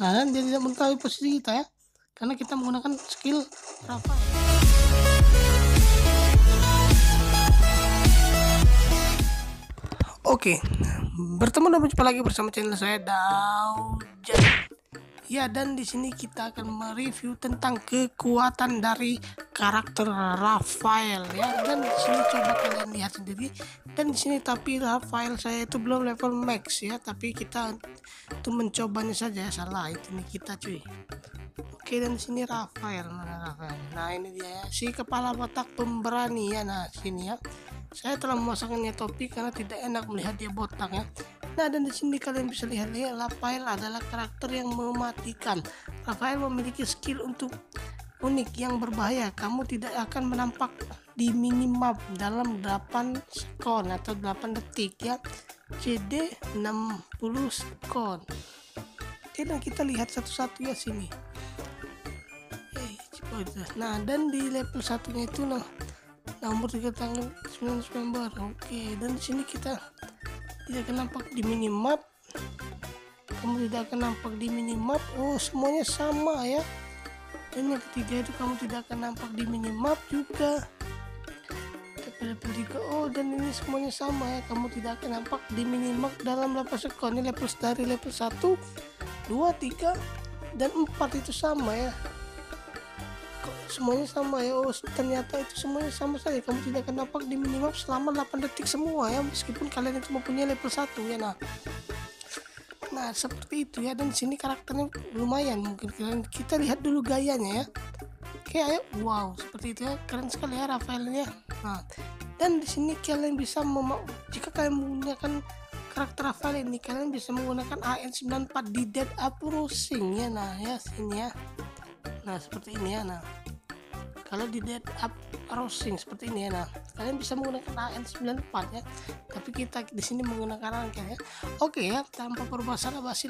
nah dia tidak mengetahui posisi kita ya karena kita menggunakan skill Rafael Oke, bertemu dan berjumpa lagi bersama channel saya Daujan. Ya, dan di sini kita akan mereview tentang kekuatan dari karakter Rafael ya. Dan di sini coba kalian lihat sendiri. Dan di sini tapi Rafael saya itu belum level max ya, tapi kita itu mencobanya saja salah itu nih kita cuy. Oke dan sini Rafael, mana Rafael? Nah ini dia ya, si kepala botak pemberani ya. Nah sini ya, saya telah memasangkannya topi karena tidak enak melihat dia botak ya. Nah dan di sini kalian bisa lihat ya Rafael adalah karakter yang mematikan. Rafael memiliki skill untuk unik yang berbahaya. Kamu tidak akan menampak di minimap dalam 8 sekon atau 8 detik ya. CD 60 sekon. Oke dan kita lihat satu-satu ya sini. Nah dan di level satunya itu nah nomor tiga tanggal 9 November. Oke dan di sini kita tidak akan nampak di minimap. Kamu tidak akan nampak di minimap. Oh semuanya sama ya. Dan yang ketiga itu kamu tidak akan nampak di minimap juga. Level 3 oh dan ini semuanya sama ya. Kamu tidak akan nampak di minimap dalam level sekon. Ini level dari level 1 2 3 dan 4 itu sama ya semuanya sama ya. Oh ternyata itu semuanya sama saja. Kamu tidak akan dapat di minimap selama 8 detik semua ya. Meskipun kalian itu mempunyai level 1 ya nah. Nah seperti itu ya. Dan sini karakternya lumayan mungkin. Kalian kita lihat dulu gayanya ya. Oke ayo. Wow seperti itu ya. Keren sekali ya Rafaelnya. Nah dan di sini kalian bisa jika kalian menggunakan karakter Rafael ini kalian bisa menggunakan AN94 di Dead Approaching ya nah ya sini ya. Nah seperti ini ya nah kalau di dead up roasting seperti ini ya nah kalian bisa menggunakan AN94 ya. Tapi kita di sini menggunakan rangka ya. Oke ya tanpa perbasara basi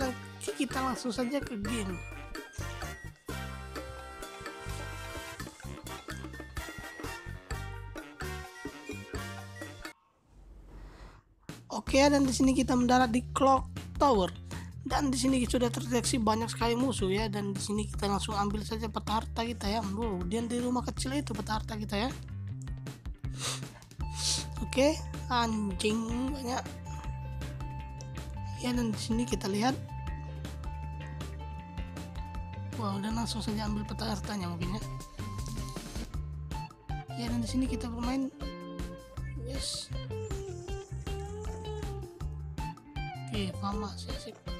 kita langsung saja ke game. Oke, dan di sini kita mendarat di Clock Tower dan di sini sudah terdeteksi banyak sekali musuh ya. Dan di sini kita langsung ambil saja peta harta kita ya. Wow dan di rumah kecil itu peta harta kita ya. Oke anjing banyak. Ya dan di sini kita lihat. Wow dan langsung saja ambil peta hartanya mungkin ya. Ya dan di sini kita bermain. Yes. Oke fama sih wow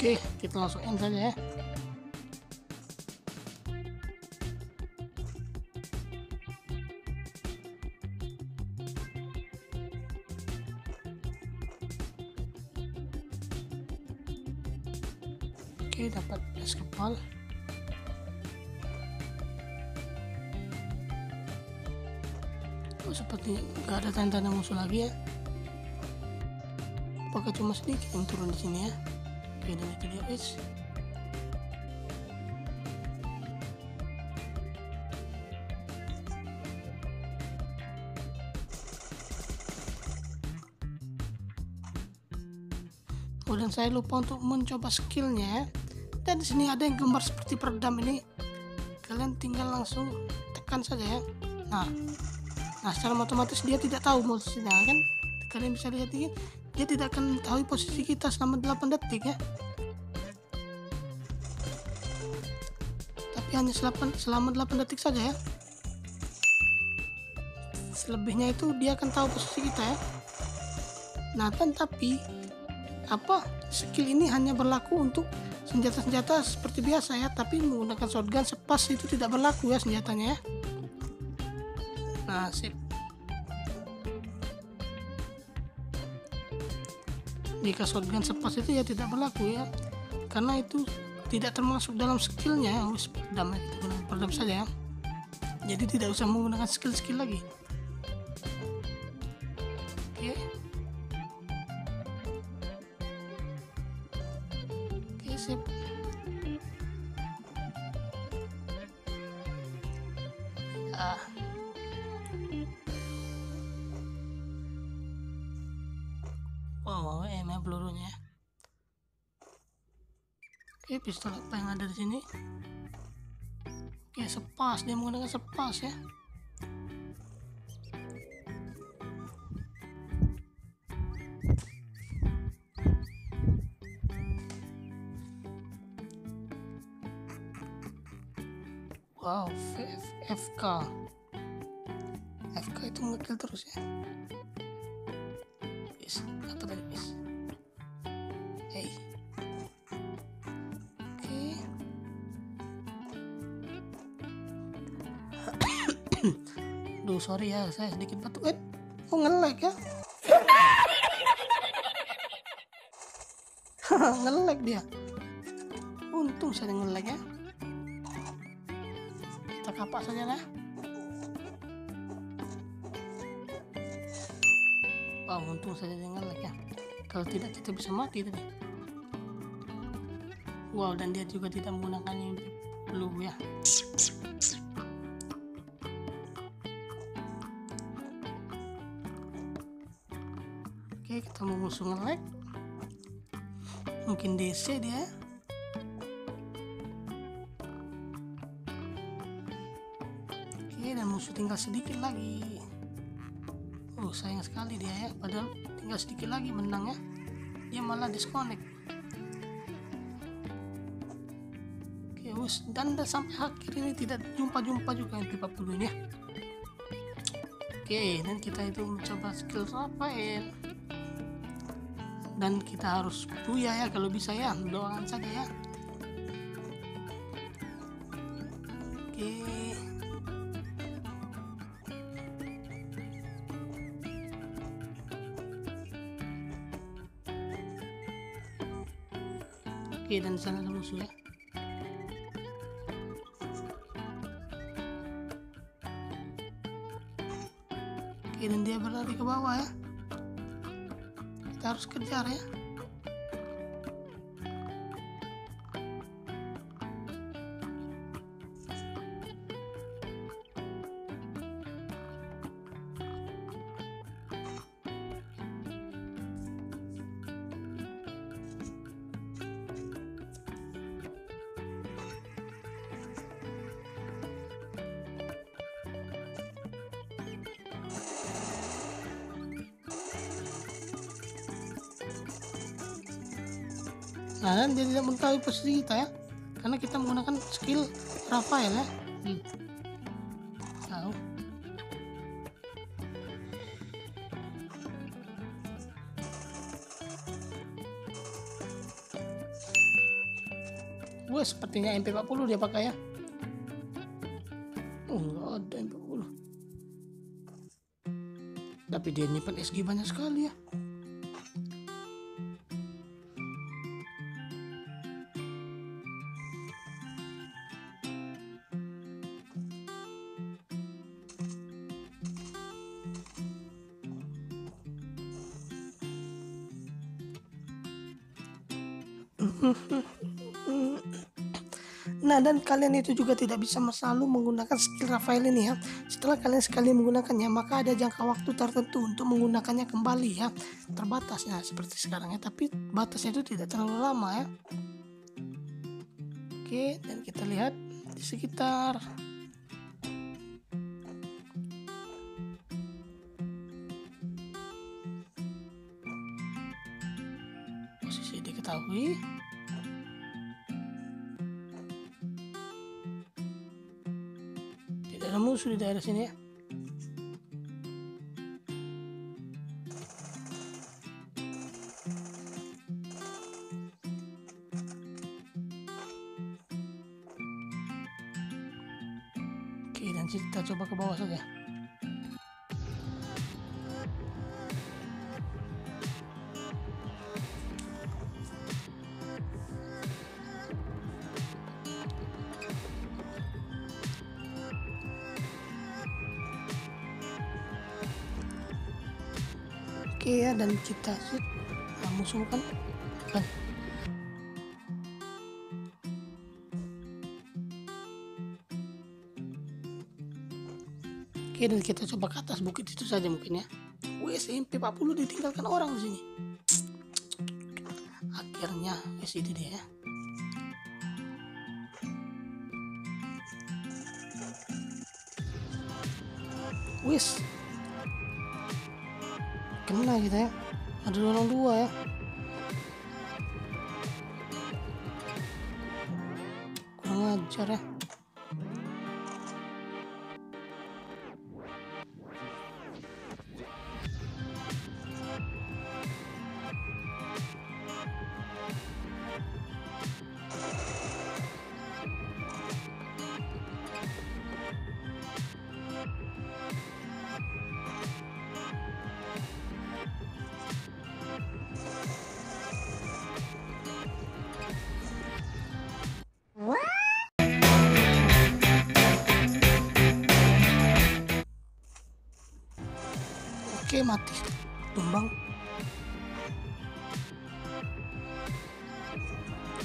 Oke, kita langsung end saja ya. Oke, dapat es kepal. Oh, seperti nggak ada tanda-tanda musuh lagi ya. Apakah cuma sedikit yang turun di sini ya? Dia guys. Oh, dan saya lupa untuk mencoba skillnya ya. Dan di sini ada yang gambar seperti peredam ini. Kalian tinggal langsung tekan saja ya. Nah, nah secara otomatis dia tidak tahu posisinya kan. Kalian bisa lihat ini, dia tidak akan tahu posisi kita selama 8 detik ya. Tapi hanya selama, selama 8 detik saja ya. Selebihnya itu dia akan tahu posisi kita ya. Nah, kan tapi apa skill ini hanya berlaku untuk senjata-senjata seperti biasa ya tapi menggunakan shotgun sepas itu tidak berlaku ya senjatanya ya nah sip jika shotgun sepas itu ya tidak berlaku ya. Karena itu tidak termasuk dalam skillnya ya wis peredam kita gunakan peredam saja ya. Jadi tidak usah menggunakan skill-skill lagi oke pistol apa yang ada di sini. Oke sepas dia menggunakan sepas ya. Wow FK FK itu ngekill terus ya? Bis apa tadi? Bis hey Duh sorry ya saya sedikit batuk. Eh oh ngelag ya? Ngelag dia. Untung saya ngelag ya. Kita kapak saja lah. Wow untung saja dia ngelag ya. Kalau tidak kita bisa mati tadi. Wow dan dia juga tidak menggunakan yang blue ya oke kita mau musuh ngelag mungkin DC dia. Oke dan musuh tinggal sedikit lagi. Oh sayang sekali dia ya padahal tinggal sedikit lagi menang ya. Dia malah disconnect. Oke wus dan sampai akhir ini tidak jumpa-jumpa juga yang pipa ini ya oke dan kita itu mencoba skill Rafael dan kita harus buya ya kalau bisa ya. Doakan saja ya. Oke. Oke dan sana ada musuh ya oke dan dia berlari ke bawah ya harus kejar ya Nah, dia tidak mengetahui posisi kita ya, karena kita menggunakan skill Rafael ya. Hmm. Tahu. Wah, sepertinya MP40 dia pakai ya. Oh, ada MP40. Tapi dia nyimpan SG banyak sekali ya. Nah, dan kalian itu juga tidak bisa selalu menggunakan skill Rafael ini ya. Setelah kalian sekali menggunakannya, maka ada jangka waktu tertentu untuk menggunakannya kembali ya. Terbatasnya seperti sekarang ya, tapi batasnya itu tidak terlalu lama ya. Oke, dan kita lihat di sekitar posisi diketahui. Musuh di daerah sini ya. Oke, dan kita coba ke bawah saja. Oke ya dan kita set nah, musuh kan Oke dan kita coba ke atas bukit itu saja mungkin ya. WSMP 40 ditinggalkan orang di sini. Akhirnya ya sini dia ya. Wis. Kena kita ya. Ada orang dua ya. Kurang ajar ya. Oke mati. Tumbang.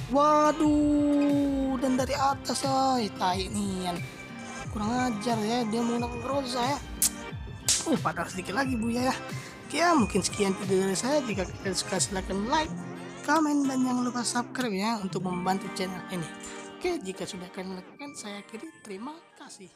Waduh dan dari atas ay tai nian. Kurang ajar ya dia menggunakan groza ya. Oh padahal sedikit lagi bu ya Oke ya mungkin sekian video dari saya. Jika kalian suka silahkan like komen dan jangan lupa subscribe ya untuk membantu channel ini. Oke jika sudah kalian lakukan saya akhiri. Terima kasih